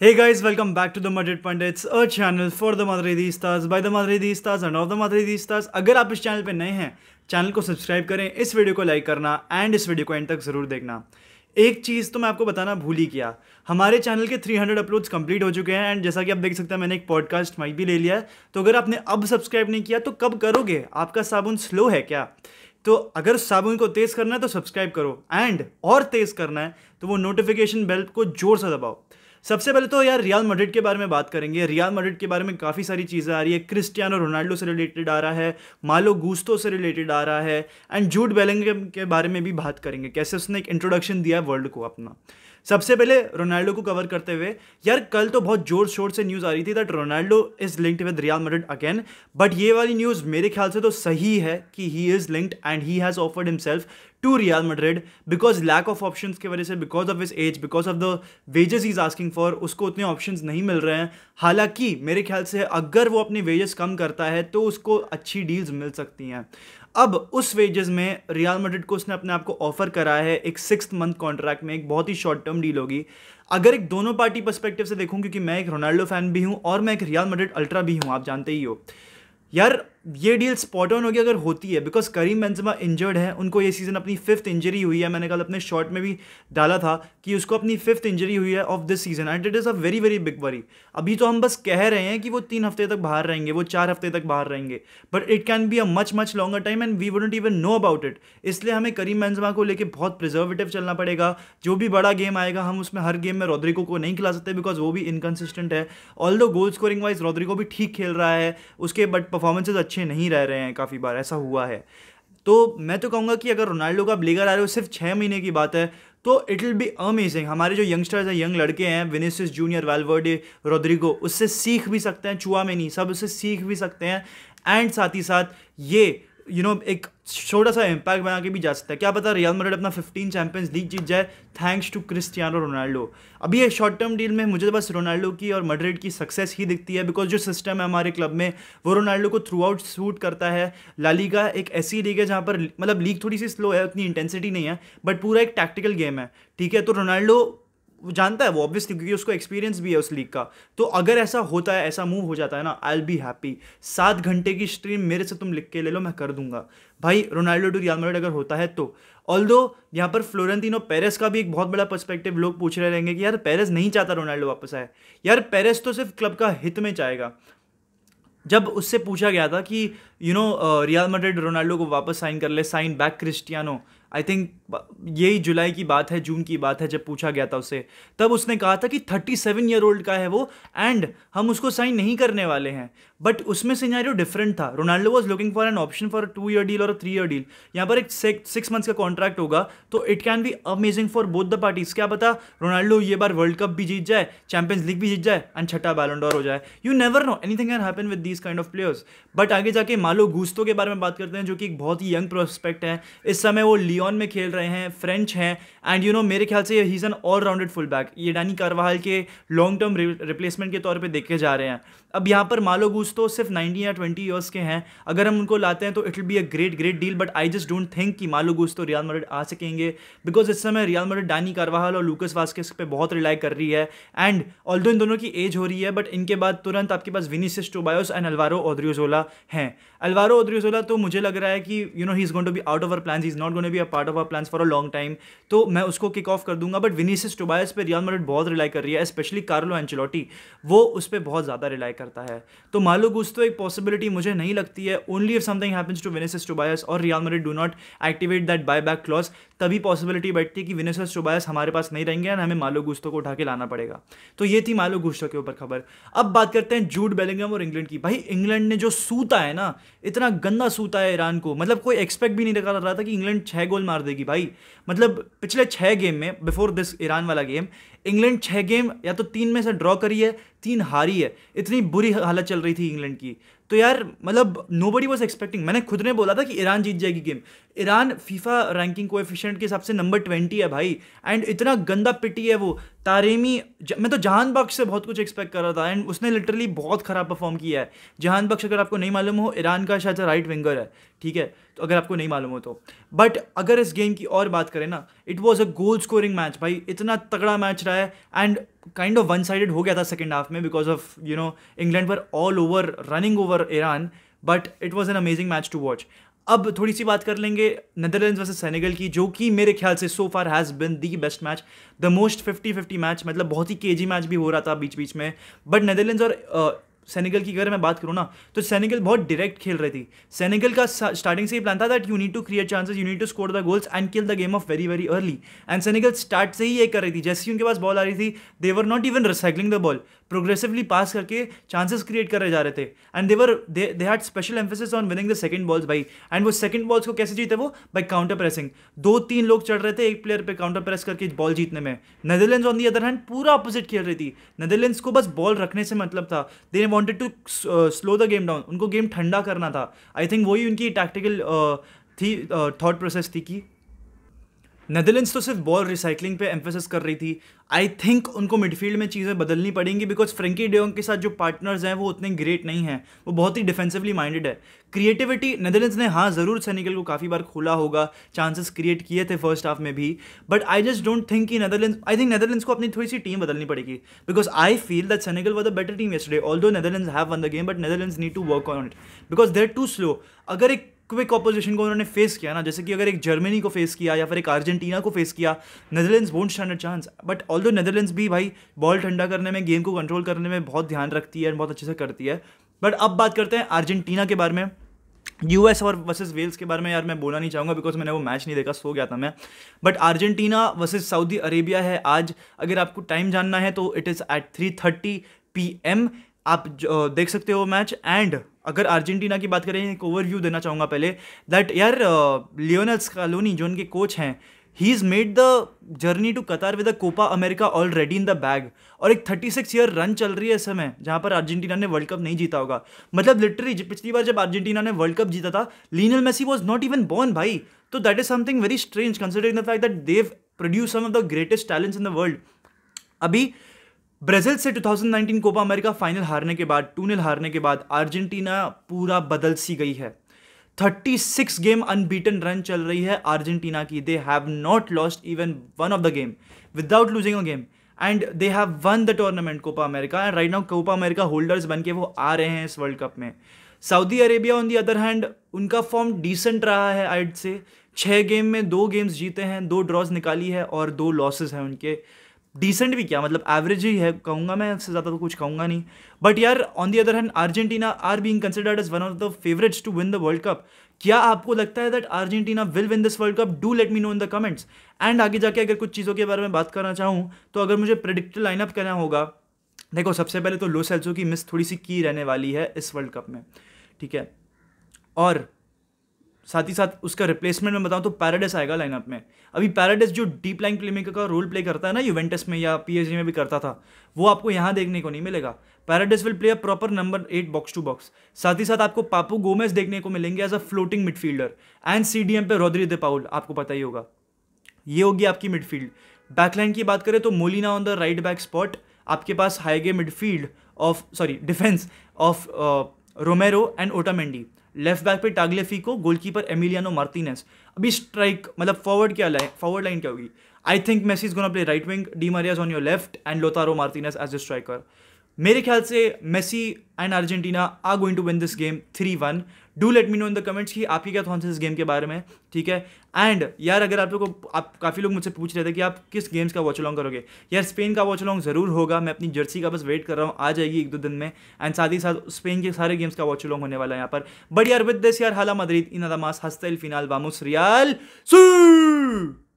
Hey guys, welcome back to the Madrid Pundits, a channel for the Madridi stars by the Madridi stars and of the Madridi stars. अगर आप इस channel पे नए हैं channel को subscribe करें इस वीडियो को लाइक करना एंड इस वीडियो को एंड तक ज़रूर देखना। एक चीज़ तो मैं आपको बताना भूल ही किया हमारे चैनल के 300 अपलोड्स कंप्लीट हो चुके हैं एंड जैसा कि आप देख सकते हैं मैंने एक पॉडकास्ट माइक भी ले लिया है। तो अगर आपने अब सब्सक्राइब नहीं किया तो कब करोगे? आपका साबुन स्लो है क्या? तो अगर साबुन को तेज़ करना है तो सब्सक्राइब करो। एंड और तेज़ करना है तो वो नोटिफिकेशन बेल को ज़ोर से दबाओ। सबसे पहले तो यार रियल मड्रिड के बारे में बात करेंगे। रियल मड्रिड के बारे में काफ़ी सारी चीज़ें आ रही है। क्रिस्टियानो रोनाल्डो से रिलेटेड आ रहा है, मालो गुस्तो से रिलेटेड आ रहा है एंड जूड बेलिंगम के बारे में भी बात करेंगे। कैसे उसने एक इंट्रोडक्शन दिया वर्ल्ड को अपना। सबसे पहले रोनाल्डो को कवर करते हुए, यार, कल तो बहुत ज़ोर शोर से न्यूज़ आ रही थी that Ronaldo is linked with Real Madrid again but ये वाली न्यूज़ मेरे ख्याल से तो सही है कि he is linked and he has offered himself to Real Madrid because lack of option की वजह से because of his age because of the wages is asking for उसको उतने ऑप्शन नहीं मिल रहे हैं। हालाँकि मेरे ख्याल से अगर वो अपनी वेजेस कम करता है तो उसको अच्छी डील्स मिल सकती हैं। अब उस वेजेस में रियल मेड्रिड को उसने अपने आप को ऑफ़र करा है, एक सिक्स मंथ कॉन्ट्रैक्ट में, एक बहुत ही शॉर्ट टर्म डील होगी। अगर एक दोनों पार्टी परस्पेक्टिव से देखूँ, क्योंकि मैं एक रोनाल्डो फ़ैन भी हूँ और मैं एक रियल मेड्रिड अल्ट्रा भी हूँ, आप जानते ही हो। यार ये डील स्पॉट ऑन होगी अगर होती है बिकॉज़ करीम बेंजमा इंजर्ड है, उनको ये सीज़न अपनी फिफ्थ इंजरी हुई है, मैंने कल अपने शॉर्ट में भी डाला था कि उसको अपनी फिफ्थ इंजरी हुई है of this season and it is a very very big worry अभी तो हम बस कह रहे हैं कि वो तीन हफ़्ते तक बाहर रहेंगे, वो चार हफ़्ते तक बाहर रहेंगे but it can be a much much longer time and we wouldn't even know about it इसलिए हमें करीम बेंजमा को लेकर बहुत प्रिजर्वेटिव चलना पड़ेगा, जो भी बड़ा गेम आएगा, हम उसमें हर गेम में रॉद्रिको को नहीं खिला सकते बिकॉज़ वो भी इनकन्सिस्टेंट है। ऑल दो गोल स्कोरिंग वाइज रॉद्रिको भी ठीक खेल रहा है, उसके बट परफॉर्मेंसेज अच्छे नहीं रह रहे हैं काफ़ी बार, ऐसा हुआ है। तो मैं तो कहूँगा कि अगर रोनाल्डो का लेकर आ रहे हो सिर्फ़ छः महीने की बात है तो इट विल बी अमेजिंग हमारे जो यंगस्टर्स हैं यंग लड़के हैं विनिसियस जूनियर वेलवर्डे रोड्रिगो उससे सीख भी सकते हैं चुआ में नहीं, सब उससे सीख भी सकते हैं। एंड साथ ही साथ ये यू नो एक छोटा सा इम्पैक्ट बना के भी जा सकता है। क्या पता रियल मड्रिड अपना 15 चैंपियंस लीग जीत जाए थैंक्स टू क्रिस्टियानो रोनाल्डो अभी ये शॉर्ट टर्म डील में मुझे तो बस रोनाल्डो की और मड्रिड की सक्सेस ही दिखती है बिकॉज़ जो सिस्टम है हमारे क्लब में, वो रोनाल्डो को थ्रू आउट सूट करता है। लालीगा एक ऐसी लीग है जहाँ पर मतलब लीग थोड़ी सी स्लो है, उतनी इंटेंसिटी नहीं है बट पूरा एक टैक्टिकल गेम है। ठीक है तो रोनाल्डो वो जानता है, वो ऑब्वियसली क्योंकि उसको एक्सपीरियंस भी है उस लीग का। तो अगर ऐसा होता है, ऐसा मूव हो जाता है ना आई बी हैप्पी सात घंटे की स्ट्रीम मेरे से तुम लिख के ले लो, मैं कर दूँगा। भाई, रोनाल्डो टू रियल मैड्रिड अगर होता है तो। ऑल दो यहाँ पर फ्लोरेंटिनो पेरेस का भी एक बहुत बड़ा पर्सपेक्टिव लोग पूछ रहे रहेंगे कि यार, पेरेस नहीं चाहता रोनाल्डो वापस आए। यार, पेरेस तो सिर्फ़ क्लब का हित में चाहेगा। जब उससे पूछा गया था कि you know Real Madrid Ronaldo को वापस साइन कर ले sign back Cristiano I think यही जुलाई की बात है, जून की बात है, जब पूछा गया था उसे, तब उसने कहा था कि थर्टी सेवन ईयर ओल्ड का है वो एंड हम उसको साइन नहीं करने वाले हैं। बट उसमें सिनेरियो डिफरेंट था। Ronaldo was looking for an option for two year deal और थ्री ईयर डील यहाँ पर एक सिक्स मंथ्स का कॉन्ट्रैक्ट होगा तो it can be amazing for both the parties क्या पता रोनाल्डो ये बार वर्ल्ड कप भी जीत जाए चैंपियंस लीग भी जीत जाए एंड छठा बैलेंडोर हो जाए। You never know anything can happen with these kind of players but आगे जाके मालो गूस्तो के बारे में बात करते हैं, जो कि एक बहुत ही यंग प्रोस्पेक्ट है। इस समय वो लियोन में खेल रहे हैं फ्रेंच हैं एंड यू नो मेरे ख्याल से he is an all rounded full back ये डानी कारवाहल के लॉन्ग टर्म रिप्लेसमेंट के तौर पर देखे जा रहे हैं। अब यहाँ पर मालो गूस तो सिर्फ़ 19 या 20 ईयर्स के हैं। अगर हम उनको लाते हैं तो it will be a great great deal but I just don't think कि मालो गूस तो रियाल मड्रिड आ सकेंगे। बिकॉज़ इस समय रियाल मड्रिड डानी कारवाहल और लूकस वास्किस पे बहुत रिलाई कर रही है। एंड ऑल इन दोनों की एज हो रही है बट इनके बाद तुरंत आपके पास विनीसिस टोबायोस एंड अलवारो ओद्रियोजोला हैं। अलवारो ओद्रियोजोला तो मुझे लग रहा है कि you know he is going to be out of our plan is not going be a part of our plan for a long time तो मैं उसको किक ऑफ़ कर दूँगा बट विनीसिस टोबायस पे रियल मड्रिड बहुत rely कर रही है स्पेशली कार्लो एंचलॉटी वो उस पर बहुत ज़्यादा रिलाई करता है। तो मालो गुस तो एक पॉसिबिलिटी मुझे नहीं लगती है। Only if something happens to Vinicius to बायस और Real Madrid do not activate that buy back clause तभी पॉसिबिलिटी बैठती है कि विनीसिस टोबायस हमारे पास नहीं रहेंगे एंड हमें मालो गुस्तो को उठा के लाना पड़ेगा। तो ये थी मालो गुस्तो के ऊपर खबर। अब बात करते हैं जूड बेलिंगम और इंग्लैंड की। भाई इंग्लैंड ने जो सूता है ना, इतना गंदा सूता है ईरान को। मतलब कोई एक्सपेक्ट भी नहीं कर रहा था कि इंग्लैंड छः गोल मार देगी। भाई मतलब पिछले छः गेम में बिफोर दिस ईरान वाला गेम इंग्लैंड छः गेम या तो तीन में से ड्रॉ करी है, तीन हारी है। इतनी बुरी हालत चल रही थी इंग्लैंड की। तो यार मतलब नो बडी वॉज़ एक्सपेक्टिंग मैंने खुद ने बोला था कि ईरान जीत जाएगी game Iran FIFA ranking coefficient के हिसाब से नंबर ट्वेंटी है भाई एंड इतना गंदा पिटी है वो। तारेमी मैं तो जहान बख्श से बहुत कुछ एक्सपेक्ट कर रहा था एंड उसने लिटरली बहुत ख़राब परफॉर्म किया है। जहान बख्श अगर आपको नहीं मालूम हो, ईरान का शायद राइट विंगर है, ठीक है? तो अगर आपको नहीं मालूम हो तो। बट अगर इस गेम की और बात करें ना it was a goal scoring match भाई। इतना तगड़ा मैच रहा है and kind of one sided हो गया था सेकेंड हाफ़ में because of you know England पर all over running over Iran but it was an amazing match to watch अब थोड़ी सी बात कर लेंगे नेदरलैंड्स वर्सेस सेनेगल की, जो कि मेरे ख्याल से so far has been the best match the most fifty fifty match मतलब बहुत ही केजी मैच भी हो रहा था बीच बीच में। बट नेदरलैंड्स और सेनेगल की अगर मैं बात करूँ ना तो सेनेगल बहुत डायरेक्ट खेल रही थी। सेनेगल का स्टार्टिंग से ही प्लान था that you need to create chances you need to score the goals and kill the game off very very early and Senegal start से ही ये कर रही थी। जैसे ही उनके पास बॉल आ रही थी they were not even recycling the ball progressively pass करके चांसेस क्रिएट कर जा रहे थे. And they were they they had special emphasis on winning the second balls भाई. एंड वो सेकंड बॉल्स को कैसे जीते वो? बाई काउंटर प्रेसिंग दो तीन लोग चढ़ रहे थे एक प्लेयर पे काउंटर प्रेस करके बॉल जीतने में. Netherlands on the other hand पूरा अपोजिट खेल रही थी. नेदरलैंड्स को बस बॉल रखने से मतलब था. They wanted to slow the game down उनको गेम ठंडा करना था. आई थिंक वही उनकी टैक्टिकल थी थॉट प्रोसेस थी कि नेदरलैंड्स तो सिर्फ़ बॉल रिसाइकलिंग पे एम्फोसिस कर रही थी। आई थिंक उनको मिडफील्ड में चीज़ें बदलनी पड़ेंगी बिकॉज़ फ्रेंकी डेोंग के साथ जो पार्टनर्स हैं, वो उतने ग्रेट नहीं हैं। वो बहुत ही डिफेंसिवली माइंडेड है। क्रिएटिविटी नेदरलैंड्स ने हाँ ज़रूर सेनिकल को काफ़ी बार खोला होगा। चांसेस क्रिएट किए थे फ़र्स्ट हाफ़ में भी। But I just don't think कि नेदरलैंड्स आई थिंक नेदरलैंड्स को अपनी थोड़ी सी टीम बदलनी पड़ेगी। Because I feel that Senegal was a better team yesterday although Netherlands have won the game but Netherlands need to work on it because they're too slow अगर एक quick opposition को उन्होंने फेस किया ना, जैसे कि अगर एक जर्मनी को फेस किया या फिर एक अर्जेंटीना को फेस किया Netherlands won't stand a chance but although Netherlands भी भाई बॉल ठंडा करने में गेम को कंट्रोल करने में बहुत ध्यान रखती है बहुत अच्छे से करती है. बट अब बात करते हैं अर्जेंटीना के बारे में. यूएस और वर्सेस वेल्स के बारे में यार मैं बोलना नहीं चाहूँगा बिकॉज़ मैंने वो मैच नहीं देखा, सो गया था मैं. But Argentina versus Saudi Arabia है आज. अगर आपको टाइम जानना है तो it is at three thirty P M आप देख सकते हो मैच एंड अगर अर्जेंटीना की बात करें, एक ओवरव्यू देना चाहूँगा पहले दैट यार लियोनल्स कालोनी जो उनके कोच हैं he is made the journey to Qatar with the Copa America already in the bag और एक थर्टी सिक्स ईयर रन चल रही है इस समय, जहाँ पर अर्जेंटीना ने वर्ल्ड कप नहीं जीता होगा। मतलब लिटरली पिछली बार जब अर्जेंटीना ने वर्ल्ड कप जीता था Lionel Messi was not even born भाई। तो that is something very strange considering the fact that they've produce some of the greatest talents in the world अभी ब्राज़ील से 2019 कोपा अमेरिका फाइनल हारने के बाद, to नील हारने के बाद अर्जेंटीना पूरा बदल सी गई है। 36 गेम अनबीटन रन चल रही है अर्जेंटीना की। They have not lost even one of the game without losing a game and they have won the tournament Copa America and right now Copa America holders बन के वो आ रहे हैं इस वर्ल्ड कप में। Saudi Arabia on the other hand उनका form decent रहा है आइड से छः गेम में दो गेम्स जीते हैं, दो ड्रॉज निकाली है और दो लॉसेज हैं उनके। डिसेंट भी क्या मतलब एवरेज ही है, कहूँगा मैं इससे ज़्यादा तो कुछ कहूँगा नहीं। बट यार on the other hand Argentina are being considered as one of the favourites to win the world cup क्या आपको लगता है that Argentina will win this world cup do let me know in the comments and आगे जाके अगर कुछ चीज़ों के बारे में बात करना चाहूँ तो अगर मुझे प्रिडिक्टेड लाइनअप करना होगा, देखो, सबसे पहले तो लो सेल्सो की मिस थोड़ी सी की रहने वाली है इस वर्ल्ड कप में, ठीक है? और साथ ही साथ उसका रिप्लेसमेंट में बताऊँ तो पैराडेस आएगा लाइनअप में। अभी पैराडेस जो डीप लाइन प्लेमेकर का रोल प्ले करता है ना यूवेंटस में या पीएसजी में भी करता था, वो आपको यहाँ देखने को नहीं मिलेगा। Paredes will play a proper number eight box to box साथ ही साथ आपको पापू गोमेस देखने को मिलेंगे as a floating midfielder and C D M पे रोद्री दे पाउल आपको पता ही होगा। ये होगी आपकी मिडफील्ड बैकलाइन की बात करें तो Molina on the right back spot आपके पास हाईगे midfield of sorry defence of Romero and Otamendi left back पे टागलेफी को गोलकीपर एमिलियानो मार्टिनेस अभी स्ट्राइक मतलब फॉरवर्ड क्या लाइन फॉरवर्ड लाइन क्या होगी? I think Messi is gonna play right wing Di Maria's on your left and Lautaro Martinez as a striker मेरे ख्याल से Messi and Argentina are going to win this game three one do let me know in the comments कि आपकी क्या thrones इस game के बारे में, ठीक है? एंड यार, अगर आप लोग को, आप, काफ़ी लोग मुझसे पूछ रहे थे कि आप किस गेम्स का वॉच अलॉन्ग करोगे? यार स्पेन का वॉच अलॉन्ग ज़रूर होगा। मैं अपनी जर्सी का बस वेट कर रहा हूँ, आ जाएगी एक दो दिन में। एंड साथ ही साथ स्पेन के सारे गेम्स का वॉच अलॉन्ग होने वाला है यहाँ पर। बट यार विद दिस यार, हाला मदरीद इन अदमास हस्तल फिनाल वामुस रियाल सू